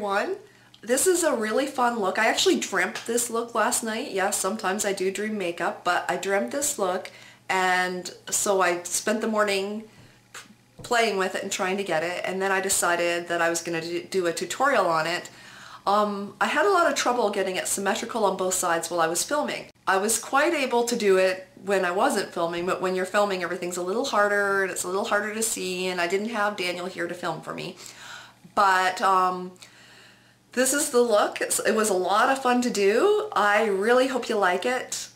everyone. This is a really fun look. I actually dreamt this look last night. Yes, sometimes I do dream makeup, but I dreamt this look and so I spent the morning playing with it and trying to get it and then I decided that I was going to do a tutorial on it. Um, I had a lot of trouble getting it symmetrical on both sides while I was filming. I was quite able to do it when I wasn't filming, but when you're filming everything's a little harder and it's a little harder to see and I didn't have Daniel here to film for me. But um, this is the look. It was a lot of fun to do. I really hope you like it.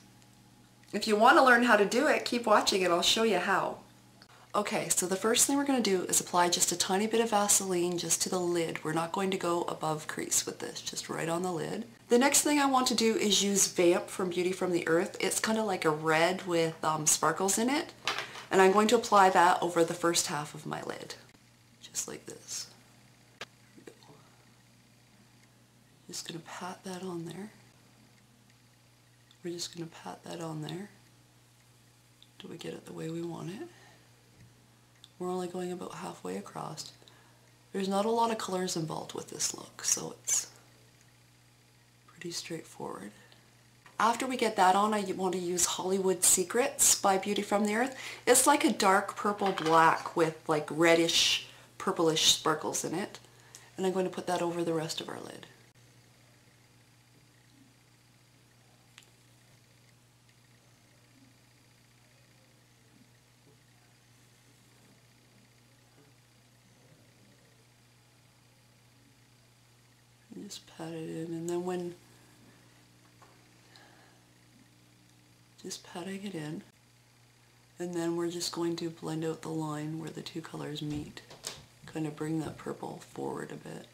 If you want to learn how to do it, keep watching and I'll show you how. Okay, so the first thing we're going to do is apply just a tiny bit of Vaseline just to the lid. We're not going to go above crease with this, just right on the lid. The next thing I want to do is use Vamp from Beauty from the Earth. It's kind of like a red with um, sparkles in it. And I'm going to apply that over the first half of my lid, just like this. Just going to pat that on there. We're just going to pat that on there. Do we get it the way we want it? We're only going about halfway across. There's not a lot of colors involved with this look, so it's pretty straightforward. After we get that on, I want to use Hollywood Secrets by Beauty from the Earth. It's like a dark purple black with like reddish, purplish sparkles in it. And I'm going to put that over the rest of our lid. Just pat it in and then when just patting it in and then we're just going to blend out the line where the two colors meet kind of bring that purple forward a bit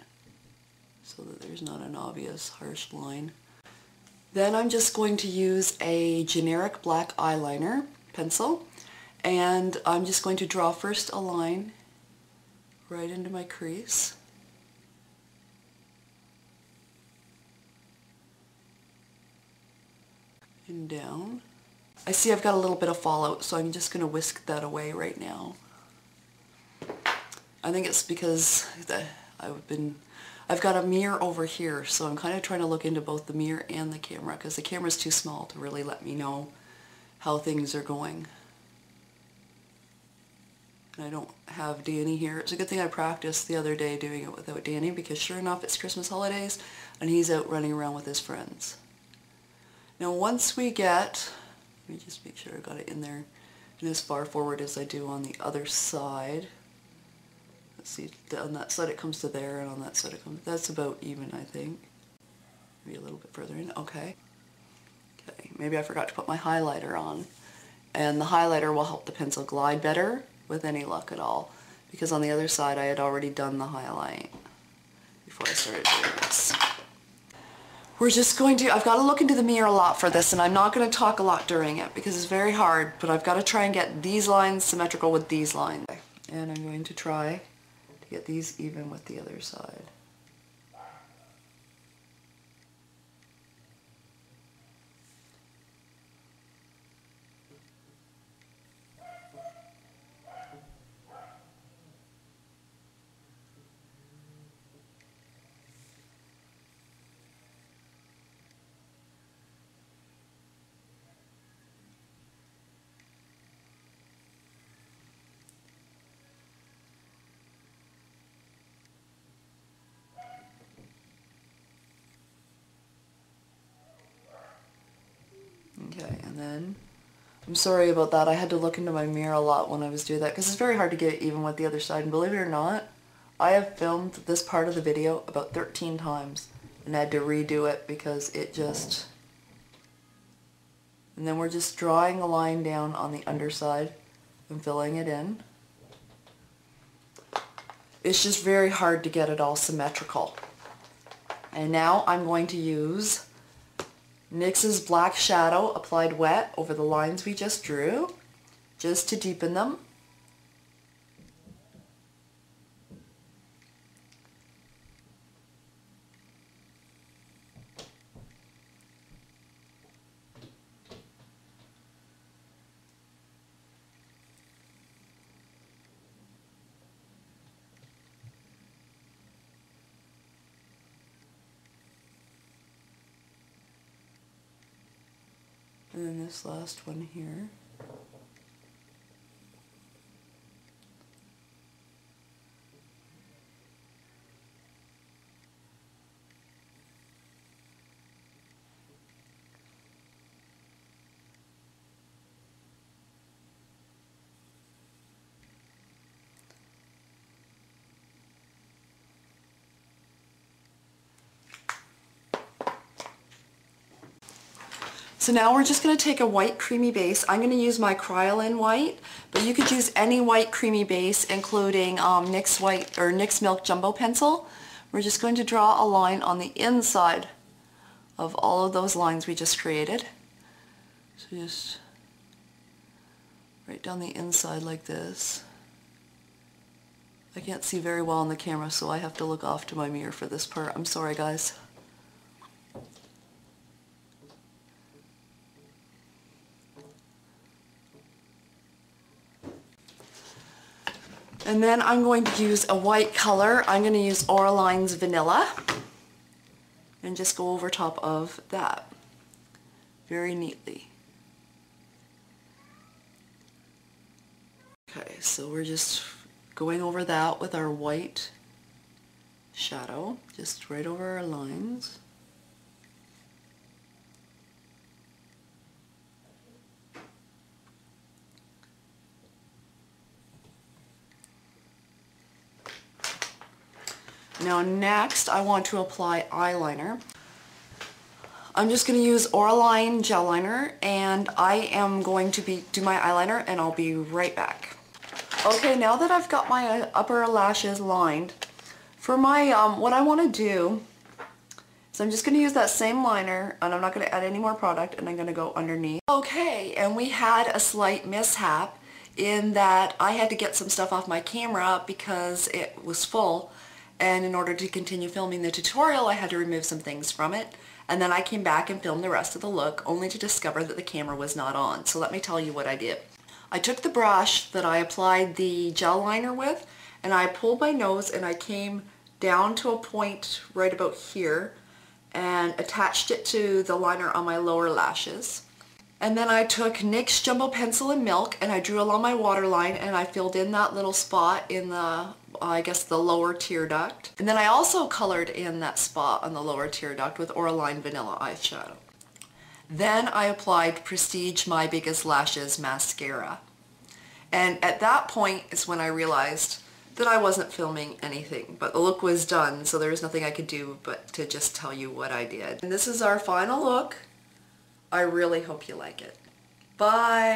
so that there's not an obvious harsh line. Then I'm just going to use a generic black eyeliner pencil and I'm just going to draw first a line right into my crease and down. I see I've got a little bit of fallout, so I'm just going to whisk that away right now. I think it's because I've been, I've got a mirror over here, so I'm kind of trying to look into both the mirror and the camera, because the camera's too small to really let me know how things are going. And I don't have Danny here. It's a good thing I practiced the other day doing it without Danny, because sure enough, it's Christmas holidays, and he's out running around with his friends. Now once we get, let me just make sure I got it in there, and as far forward as I do on the other side. Let's see, on that side it comes to there, and on that side it comes, that's about even I think. Maybe a little bit further in, okay. Okay, maybe I forgot to put my highlighter on. And the highlighter will help the pencil glide better with any luck at all. Because on the other side I had already done the highlight before I started doing this. We're just going to, I've got to look into the mirror a lot for this and I'm not going to talk a lot during it because it's very hard, but I've got to try and get these lines symmetrical with these lines. And I'm going to try to get these even with the other side. Okay, and then, I'm sorry about that. I had to look into my mirror a lot when I was doing that because it's very hard to get even with the other side. And believe it or not, I have filmed this part of the video about 13 times and had to redo it because it just... And then we're just drawing a line down on the underside and filling it in. It's just very hard to get it all symmetrical. And now I'm going to use NYX's Black Shadow applied wet over the lines we just drew, just to deepen them. And then this last one here. So now we're just going to take a white creamy base. I'm going to use my Kryolan white, but you could use any white creamy base, including um, NYX white or NYX Milk Jumbo Pencil. We're just going to draw a line on the inside of all of those lines we just created. So just right down the inside like this. I can't see very well on the camera, so I have to look off to my mirror for this part. I'm sorry, guys. And then I'm going to use a white color. I'm going to use Auraline's Vanilla and just go over top of that very neatly. Okay, so we're just going over that with our white shadow, just right over our lines. Now next I want to apply eyeliner. I'm just going to use Auraline gel liner and I am going to be do my eyeliner and I'll be right back. Okay, now that I've got my upper lashes lined, for my, um, what I want to do is I'm just going to use that same liner and I'm not going to add any more product and I'm going to go underneath. Okay, and we had a slight mishap in that I had to get some stuff off my camera because it was full and in order to continue filming the tutorial I had to remove some things from it and then I came back and filmed the rest of the look only to discover that the camera was not on. So let me tell you what I did. I took the brush that I applied the gel liner with and I pulled my nose and I came down to a point right about here and attached it to the liner on my lower lashes. And then I took NYX Jumbo Pencil and Milk and I drew along my waterline and I filled in that little spot in the I guess the lower tear duct. And then I also colored in that spot on the lower tear duct with Auraline Vanilla eyeshadow. Then I applied Prestige My Biggest Lashes mascara. And at that point is when I realized that I wasn't filming anything, but the look was done, so there was nothing I could do but to just tell you what I did. And this is our final look. I really hope you like it. Bye!